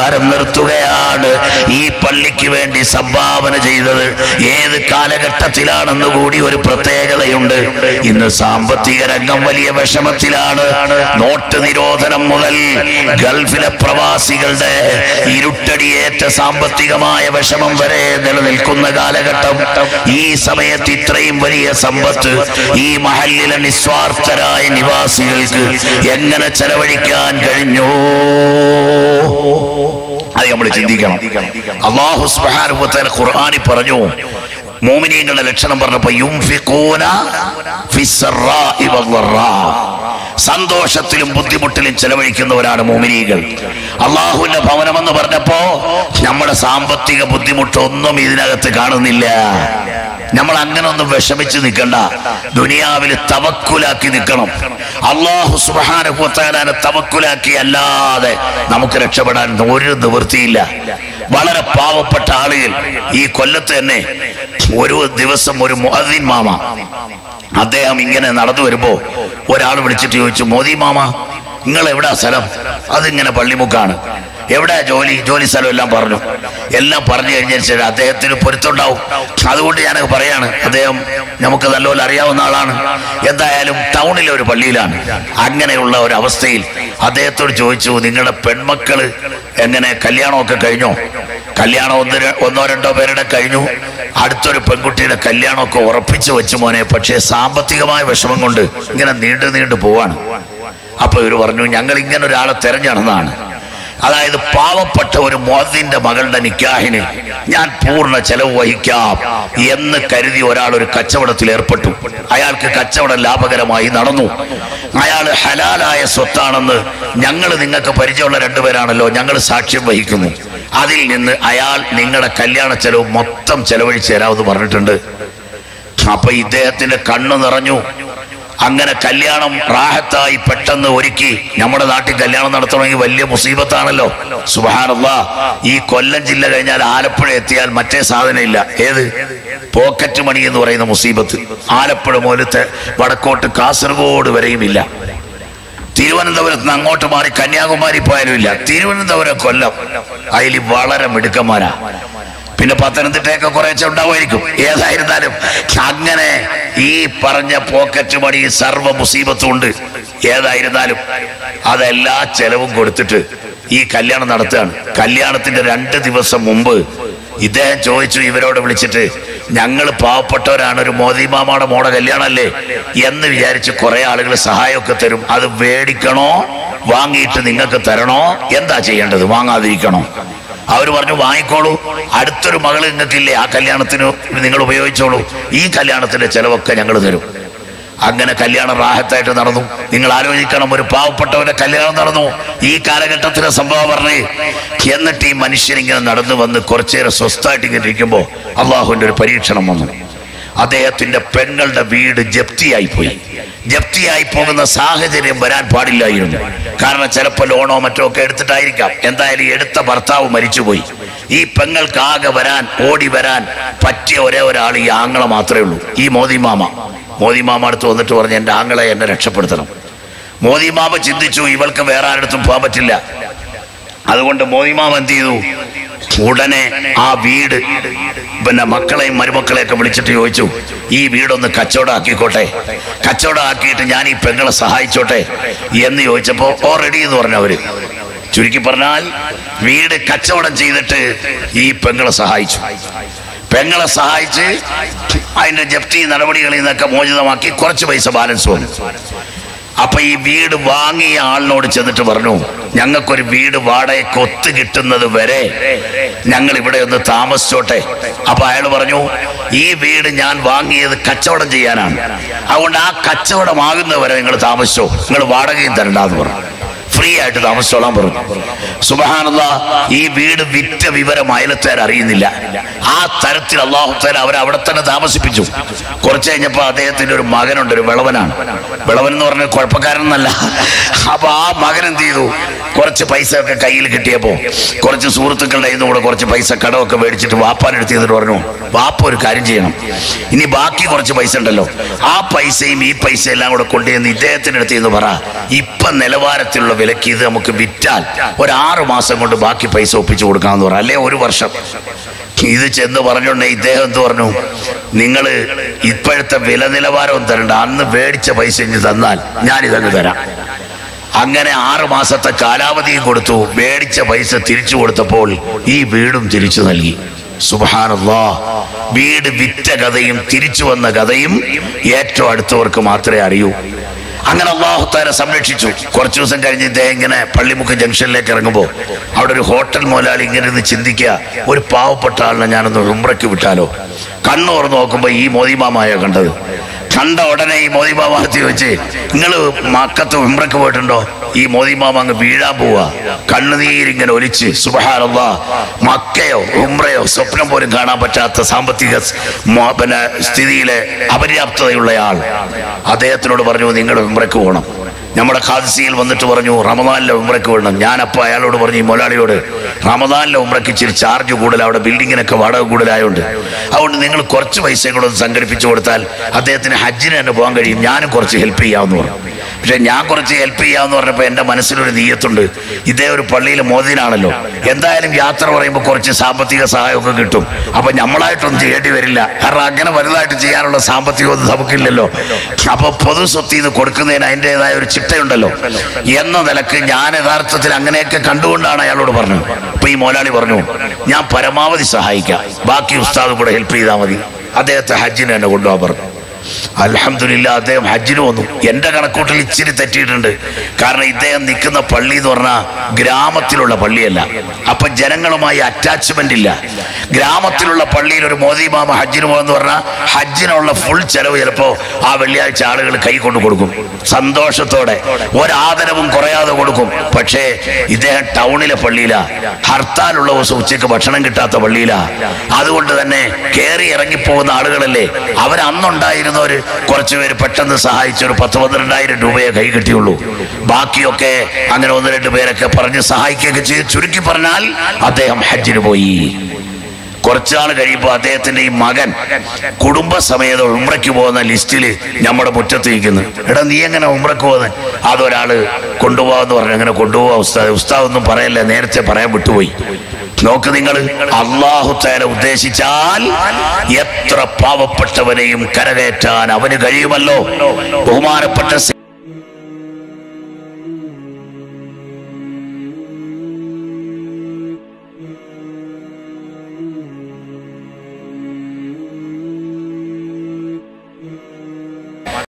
നിസ്കാരം നിർത്തുകയാണ് ഈ പള്ളിക്ക് വേണ്ടി സംഭാവന ചെയ്തത്. ഏത് കാലഘട്ടത്തിലാണെന്ന് കൂടി ഒരു പ്രത്യേകതയുണ്ട്. ഇന്ന് സാമ്പത്തിക രംഗം വലിയ വിഷമത്തിലാണ്. നോട്ട് നിരോധനം മുതൽ ഗൾഫിലെ പ്രവാസികളുടെ ഇരുട്ടടിയേറ്റ സാമ്പത്തികമായ വിഷമം വരെ നിലനിൽക്കുന്ന കാലഘട്ടം. ഈ സമയത്ത് ഇത്രയും വലിയ സമ്പത്ത് ഈ മഹല്ലിലെ നിസ്വാർത്ഥരായ നിവാസികൾക്ക് എങ്ങനെ ചെലവഴിക്കാൻ കഴിഞ്ഞു? അത് നമ്മൾ ചിന്തിക്കണം. അള്ളാഹു ഖുർആനിൽ പറഞ്ഞു മോമിനിയങ്ങളുടെ ലക്ഷണം പറഞ്ഞപ്പോ. സന്തോഷത്തിലും ബുദ്ധിമുട്ടിലും ചെലവഴിക്കുന്നവരാണ് മോമിനികൾ അള്ളാഹുവിന്റെ ഭവനം എന്ന് പറഞ്ഞപ്പോ നമ്മുടെ സാമ്പത്തിക ബുദ്ധിമുട്ടൊന്നും ഇതിനകത്ത് കാണുന്നില്ല. നമ്മൾ അങ്ങനെ ഒന്നും വിഷമിച്ച് നിൽക്കണ്ട. ദുനിയാവിൽ തവക്കുലാക്കി നിൽക്കണം. അള്ളാഹു സുബാനുഭവത്താലാനെ തവക്കുലാക്കി അല്ലാതെ നമുക്ക് രക്ഷപ്പെടാൻ ഒരു നിവൃത്തിയില്ല. വളരെ പാവപ്പെട്ട ആളുകൾ ഈ കൊല്ലത്ത് തന്നെ ഒരു ദിവസം ഒരു മുഅദ്ദിൻ മാമ അദ്ദേഹം ഇങ്ങനെ നടന്നു വരുമ്പോ ഒരാൾ വിളിച്ചിട്ട് ചോദിച്ചു മോദി മാമ നിങ്ങൾ എവിടാ സ്ഥലം? അതിങ്ങനെ പള്ളിമുക്കാണ്. എവിടെ ജോലി? ജോലി സ്ഥലം എല്ലാം പറഞ്ഞു. എല്ലാം പറഞ്ഞു കഴിഞ്ഞതിന് ശേഷം അദ്ദേഹത്തിന് പൊരുത്തുണ്ടാവും അതുകൊണ്ട് ഞാൻ പറയാണ് അദ്ദേഹം നമുക്ക് നല്ലപോലെ അറിയാവുന്ന ആളാണ്. എന്തായാലും ടൗണിലെ ഒരു പള്ളിയിലാണ്. അങ്ങനെയുള്ള ഒരു അവസ്ഥയിൽ അദ്ദേഹത്തോട് ചോദിച്ചു നിങ്ങളുടെ പെൺമക്കൾ എങ്ങനെ കല്യാണമൊക്കെ കഴിഞ്ഞോ? കല്യാണം ഒന്ന് ഒന്നോ രണ്ടോ പേരുടെ കഴിഞ്ഞു. അടുത്തൊരു പെൺകുട്ടിയുടെ കല്യാണമൊക്കെ ഉറപ്പിച്ചു വെച്ചു മോനെ. പക്ഷേ സാമ്പത്തികമായ വിഷമം കൊണ്ട് ഇങ്ങനെ നീണ്ടു നീണ്ടു പോവാണ്. അപ്പൊ ഇവർ പറഞ്ഞു ഞങ്ങൾ ഇങ്ങനെ ഒരാളെ തെരഞ്ഞെടുന്നതാണ് അതായത് പാവപ്പെട്ട ഒരു മോദിന്റെ മകളുടെ നിക്കാഹിന് ഞാൻ പൂർണ ചെലവ് വഹിക്കാം എന്ന് കരുതി ഒരാൾ ഒരു കച്ചവടത്തിൽ ഏർപ്പെട്ടു. അയാൾക്ക് കച്ചവടം ലാഭകരമായി നടന്നു. അയാൾ ഹലാലായ സ്വത്താണെന്ന് ഞങ്ങൾ നിങ്ങൾക്ക് പരിചയമുള്ള രണ്ടുപേരാണല്ലോ ഞങ്ങൾ സാക്ഷ്യം വഹിക്കുന്നു. അതിൽ നിന്ന് അയാൾ നിങ്ങളുടെ കല്യാണ ചെലവ് മൊത്തം ചെലവഴിച്ച് തരാമെന്ന് പറഞ്ഞിട്ടുണ്ട്. അപ്പൊ ഇദ്ദേഹത്തിന്റെ കണ്ണു നിറഞ്ഞു. അങ്ങനെ കല്യാണം റാഹത്തായി പെട്ടെന്ന് ഒരുക്കി നമ്മുടെ നാട്ടിൽ കല്യാണം നടത്തണമെങ്കിൽ വലിയ മുസീബത്താണല്ലോ. സുഹാനുള്ള ഈ കൊല്ലം ജില്ല കഴിഞ്ഞാൽ ആലപ്പുഴ എത്തിയാൽ മറ്റേ സാധനം ഇല്ല ഏത്? പോക്കറ്റ് മണി എന്ന് പറയുന്ന മുസീബത്ത്. ആലപ്പുഴ മുതലത്തെ വടക്കോട്ട് കാസർഗോഡ് വരെയും ഇല്ല. തിരുവനന്തപുരത്ത് നിന്ന് അങ്ങോട്ട് മാറി കന്യാകുമാരി പോയാലും ഇല്ല. തിരുവനന്തപുരം കൊല്ലം. അതിൽ വളരെ മിടുക്കന്മാരാ. പിന്നെ പത്തനംതിട്ടയൊക്കെ കുറേശ്ശെ ഉണ്ടാവുമായിരിക്കും. ഏതായിരുന്നാലും അങ്ങനെ ഈ പറഞ്ഞ പോക്കറ്റ് മണി സർവ മുസീബത്തും ഉണ്ട്. ഏതായിരുന്നാലും അതെല്ലാ ചെലവും കൊടുത്തിട്ട് ഈ കല്യാണം നടത്തുകയാണ്. കല്യാണത്തിന്റെ രണ്ട് ദിവസം മുമ്പ് ഇദ്ദേഹം ചോദിച്ചു ഇവരോട് വിളിച്ചിട്ട് ഞങ്ങൾ പാവപ്പെട്ടവരാണ് ഒരു മോദി മാമാടെ മോടെ കല്യാണമല്ലേ എന്ന് വിചാരിച്ച് കുറെ ആളുകൾ സഹായമൊക്കെ തരും. അത് മേടിക്കണോ? വാങ്ങിയിട്ട് നിങ്ങൾക്ക് തരണോ? എന്താ ചെയ്യേണ്ടത്? വാങ്ങാതിരിക്കണോ? അവർ പറഞ്ഞു വാങ്ങിക്കോളൂ. അടുത്തൊരു മകൾ നിങ്ങൾക്കില്ലേ ആ കല്യാണത്തിന് നിങ്ങൾ ഉപയോഗിച്ചോളൂ. ഈ കല്യാണത്തിന്റെ ചെലവൊക്കെ ഞങ്ങൾ തരും. അങ്ങനെ കല്യാണം റാഹത്തായിട്ട് നടന്നു. നിങ്ങൾ ആലോചിക്കണം ഒരു പാവപ്പെട്ടവന്റെ കല്യാണം നടന്നു. ഈ കാലഘട്ടത്തിലെ സംഭവം പറഞ്ഞേ എന്നിട്ട് ഈ മനുഷ്യൻ ഇങ്ങനെ നടന്നു വന്ന് കുറച്ചേരെ സ്വസ്ഥമായിട്ട് ഇങ്ങനെ ഇരിക്കുമ്പോൾ അള്ളാഹുവിന്റെ ഒരു പരീക്ഷണം വന്നു. അദ്ദേഹത്തിന്റെ പെങ്ങളുടെ വീട് ജപ്തിയായി പോയി. ജപ്തിയായി പോകുന്ന സാഹചര്യം വരാൻ പാടില്ലായിരുന്നു. കാരണം ചിലപ്പോൾ ലോണോ മറ്റോ ഒക്കെ എടുത്തിട്ടായിരിക്കാം. എന്തായാലും എടുത്ത ഭർത്താവ് മരിച്ചുപോയി. ഈ പെങ്ങൾക്ക് ആകെ വരാൻ ഓടി വരാൻ പറ്റിയ ഒരേ ഒരാൾ ഈ ആങ്ങളെ മാത്രമേ ഉള്ളൂ. ഈ മോദി മാമ. മോദി മാമ അടുത്ത് വന്നിട്ട് പറഞ്ഞു എന്റെ ആങ്ങളെ എന്നെ രക്ഷപ്പെടുത്തണം. മോദി മാമ ചിന്തിച്ചു ഇവൾക്ക് വേറെ ആരുടെ പോകാൻ പറ്റില്ല. അതുകൊണ്ട് മോദി മാമ എന്ത് ചെയ്തു? ഉടനെ ആ വീട് പിന്നെ മക്കളെയും മരുമക്കളെയൊക്കെ വിളിച്ചിട്ട് ചോദിച്ചു ഈ വീടൊന്ന് കച്ചവടം ആക്കിക്കോട്ടെ കച്ചവടം ആക്കിയിട്ട് ഞാൻ ഈ പെങ്ങളെ സഹായിച്ചോട്ടെ? എന്ന് ചോദിച്ചപ്പോൾ ഓ റെഡി എന്ന് പറഞ്ഞു അവർ. ചുരുക്കി പറഞ്ഞാൽ വീട് കച്ചവടം ചെയ്തിട്ട് ഈ പെങ്ങളെ സഹായിച്ചു. പെങ്ങളെ സഹായിച്ച് അതിന്റെ ജപ്തി നടപടികളിൽ നിന്നൊക്കെ മോചിതമാക്കി കുറച്ച് പൈസ ബാലൻസ് വന്നു. അപ്പൊ ഈ വീട് വാങ്ങിയ ആളിനോട് ചെന്നിട്ട് പറഞ്ഞു ഞങ്ങൾക്കൊരു വീട് വാടകയ്ക്ക് ഒത്തു കിട്ടുന്നത് വരെ ഞങ്ങൾ ഇവിടെ ഒന്ന് താമസിച്ചോട്ടെ. അപ്പൊ അയാൾ പറഞ്ഞു ഈ വീട് ഞാൻ വാങ്ങിയത് കച്ചവടം ചെയ്യാനാണ്. അതുകൊണ്ട് ആ കച്ചവടമാകുന്നവരെ നിങ്ങൾ താമസിച്ചോ. നിങ്ങൾ വാടകയും തരണ്ടെന്ന് പറഞ്ഞു. ഫ്രീ ആയിട്ട് താമസിച്ചോളാൻ പറഞ്ഞു. സുബഹാനല്ല ഈ വീട് വിറ്റ വിവരം അയലത്തേർ അറിയുന്നില്ല. ആ തരത്തിൽ അള്ളാഹുത്തേർ അവരെ അവിടെ തന്നെ താമസിപ്പിച്ചു. കുറച്ച് കഴിഞ്ഞപ്പോ അദ്ദേഹത്തിന്റെ ഒരു മകനുണ്ട് ഒരു വിളവനാണ്. വിളവൻ എന്ന് പറഞ്ഞ കുഴപ്പക്കാരനല്ല അപ്പൊ ആ മകൻ എന്ത് ചെയ്തു? കുറച്ച് പൈസ ഒക്കെ കയ്യിൽ കിട്ടിയപ്പോ കുറച്ച് സുഹൃത്തുക്കളുടെ കയ്യിൽ കൂടെ കുറച്ച് പൈസ കടമൊക്കെ മേടിച്ചിട്ട് വാപ്പാനെടുത്ത് ചെയ്തിട്ട് പറഞ്ഞു വാപ്പ ഒരു കാര്യം ചെയ്യണം. ഇനി ബാക്കി കുറച്ച് പൈസ ഉണ്ടല്ലോ. ആ പൈസയും ഈ പൈസ എല്ലാം കൂടെ കൊണ്ടുവന്ന് ഇദ്ദേഹത്തിന്റെ അടുത്ത് എന്ന് പറ. ഇപ്പൊ നിലവാരത്തിലുള്ള വില വിലക്ക് ഇത് നമുക്ക് വിറ്റാൽ ഒരു ആറ് മാസം കൊണ്ട് ബാക്കി പൈസ ഒപ്പിച്ചു കൊടുക്കാമെന്ന് പറഞ്ഞു. അല്ലെ ഒരു വർഷം? ഇത് ചെന്ന് പറഞ്ഞോണ്ടേ ഇദ്ദേഹം എന്ത് പറഞ്ഞു? നിങ്ങൾ ഇപ്പോഴത്തെ വില നിലവാരവും തരണ്ട. അന്ന് മേടിച്ച പൈസ ഇഞ്ഞ് തന്നാൽ ഞാനിതങ്ങ് തരാം. അങ്ങനെ ആറു മാസത്തെ കാലാവധിയും കൊടുത്തു. മേടിച്ച പൈസ തിരിച്ചു കൊടുത്തപ്പോൾ ഈ വീടും തിരിച്ചു നൽകി. സുബാനല്ലാ വീട് വിറ്റ കഥയും തിരിച്ചു വന്ന കഥയും ഏറ്റവും അടുത്തവർക്ക് മാത്രമേ അറിയൂ. അങ്ങനെ അള്ളാഹുത്താരെ സംരക്ഷിച്ചു. കുറച്ച് ദിവസം കഴിഞ്ഞ് ഇദ്ദേഹം ഇങ്ങനെ പള്ളിമുക്ക് ജംഗ്ഷനിലേക്ക് ഇറങ്ങുമ്പോൾ അവിടെ ഒരു ഹോട്ടൽ മുതലാളി ഇങ്ങനെ ഇരുന്ന് ചിന്തിക്കുക ഒരു പാവപ്പെട്ട ആളിനെ ഞാനൊന്ന് ഉമ്രയ്ക്ക് വിട്ടാലോ? കണ്ണോർ നോക്കുമ്പോൾ ഈ മോദിമാമായ കണ്ടത്? കണ്ട ഉടനെ ഈ മോദി ബാബ വെച്ച് നിങ്ങൾ മക്കത്ത് ഉംറക്ക് പോയിട്ടുണ്ടോ? ഈ മോദി ബാബ അങ്ങ് വീഴാൻ പോവാ. കണ്ണുനീരിങ്ങനെ ഒലിച്ച് സുബഹാനുള്ള മക്കയോ ഉംറയോ സ്വപ്നം പോലും കാണാൻ പറ്റാത്ത സാമ്പത്തിക പിന്നെ സ്ഥിതിയിലെ അപര്യാപ്തതയുള്ള ആൾ. അദ്ദേഹത്തിനോട് പറഞ്ഞു നിങ്ങൾ ഉംറക്ക് പോകണം നമ്മുടെ ഖാദിസിയിൽ വന്നിട്ട് പറഞ്ഞു റമദാനിലെ ഉമ്രയ്ക്ക് വിടണം. ഞാനപ്പോൾ അയാളോട് പറഞ്ഞു ഈ മൊലാളിയോട് റമദാനിലെ ഉമ്രയ്ക്ക് ഇച്ചിരി ചാർജ് കൂടുതൽ അവിടെ ബിൽഡിങ്ങിനൊക്കെ വാടക കൂടുതലായതുകൊണ്ട് അതുകൊണ്ട് നിങ്ങൾ കുറച്ച് പൈസയും കൂടെ ഒന്ന് സംഘടിപ്പിച്ചു കൊടുത്താൽ അദ്ദേഹത്തിന് ഹജ്ജിന് തന്നെ പോകാൻ കഴിയും. ഞാനും കുറച്ച് ഹെൽപ്പ് ചെയ്യാമെന്ന് പറഞ്ഞു. പക്ഷെ ഞാൻ കുറച്ച് ഹെൽപ്പ് ചെയ്യാന്ന് പറഞ്ഞപ്പോൾ എന്റെ മനസ്സിലൊരു നീയത്തുണ്ട് ഇതേ ഒരു പള്ളിയിൽ മോദിനാണല്ലോ. എന്തായാലും യാത്ര പറയുമ്പോൾ കുറച്ച് സാമ്പത്തിക സഹായമൊക്കെ കിട്ടും. അപ്പൊ നമ്മളായിട്ടൊന്നും ചെയ്യേണ്ടി വരില്ല. കാരണം അങ്ങനെ വലുതായിട്ട് ചെയ്യാനുള്ള സാമ്പത്തികമൊന്നും നമുക്കില്ലല്ലോ. അപ്പൊ പൊതു സ്വത്തിൽ നിന്ന് കൊടുക്കുന്നതിന് അതിന്റെതായ ഒരു ചിട്ടയുണ്ടല്ലോ. എന്ന നിലയ്ക്ക് ഞാൻ യഥാർത്ഥത്തിൽ അങ്ങനെയൊക്കെ കണ്ടുകൊണ്ടാണ് അയാളോട് പറഞ്ഞത്. അപ്പൊ ഈ മോലാളി പറഞ്ഞു ഞാൻ പരമാവധി സഹായിക്കാം. ബാക്കി ഉസ്താദ് കൂടെ ഹെൽപ്പ് ചെയ്താൽ മതി. അദ്ദേഹത്തെ ഹജ്ജിന് തന്നെ കൊണ്ടുപോകാൻ പറഞ്ഞു. അലഹമില്ല അദ്ദേഹം ഹജ്ജിന് വന്നു. എന്റെ കണക്കൂട്ടിൽ ഇച്ചിരി തെറ്റിയിട്ടുണ്ട്. കാരണം ഇദ്ദേഹം നിൽക്കുന്ന പള്ളി എന്ന് പറഞ്ഞാൽ ഗ്രാമത്തിലുള്ള പള്ളിയല്ല. അപ്പൊ ജനങ്ങളുമായി അറ്റാച്ച്മെന്റ് ഇല്ല. ഗ്രാമത്തിലുള്ള പള്ളിയിൽ ഒരു മോദി മാമ ഹജ്ജിന് പോകുന്നു പറഞ്ഞാൽ ഹജ്ജിനുള്ള ഫുൾ ചെലവ് ചിലപ്പോ ആ വെള്ളിയാഴ്ച ആളുകൾ കൈ കൊണ്ട് കൊടുക്കും. സന്തോഷത്തോടെ. ഒരാദരവും കുറയാതെ കൊടുക്കും. പക്ഷേ ഇദ്ദേഹം ടൗണിലെ പള്ളിയിലാ. ഹർത്താലുള്ള ദിവസം ഉച്ചയ്ക്ക് ഭക്ഷണം കിട്ടാത്ത പള്ളിയിലാ. അതുകൊണ്ട് തന്നെ കയറി ഇറങ്ങിപ്പോകുന്ന ആളുകളല്ലേ? അവർ അന്നുണ്ടായിരുന്നവര് കുറച്ചു പേര് പെട്ടെന്ന് സഹായിച്ച ഒരു പത്ത് പന്ത്രണ്ടായിരം രൂപയെ കൈ കിട്ടിയുള്ളൂ. ബാക്കിയൊക്കെ അങ്ങനെ ഒന്ന് രണ്ട് പേരൊക്കെ പറഞ്ഞ് സഹായിക്കുകയൊക്കെ ചെയ്ത് ചുരുക്കി പറഞ്ഞാൽ അദ്ദേഹം ഹജ്ജിന് പോയി. കുറച്ചാൾ കഴിയുമ്പോൾ അദ്ദേഹത്തിന്റെ ഈ മകൻ കുടുംബസമേതം ഉമ്രയ്ക്ക് പോകുന്ന ലിസ്റ്റിൽ നമ്മുടെ മുറ്റത്ത് ഇരിക്കുന്നു എടാ നീ എങ്ങനെ ഉമ്രയ്ക്ക് പോകുന്നത് അതൊരാൾ കൊണ്ടുപോകാന്ന് പറഞ്ഞു. അങ്ങനെ കൊണ്ടുപോകാ ഉസ്താദ്. ഉസ്താദ് ഒന്നും പറയല്ല? നേരത്തെ പറയാൻ വിട്ടുപോയി. നോക്ക് നിങ്ങൾ അള്ളാഹു തേര ഉദ്ദേശിച്ചാൽ എത്ര പാവപ്പെട്ടവനെയും കരകയറ്റാൻ അവന് കഴിയുമല്ലോ? ബഹുമാനപ്പെട്ട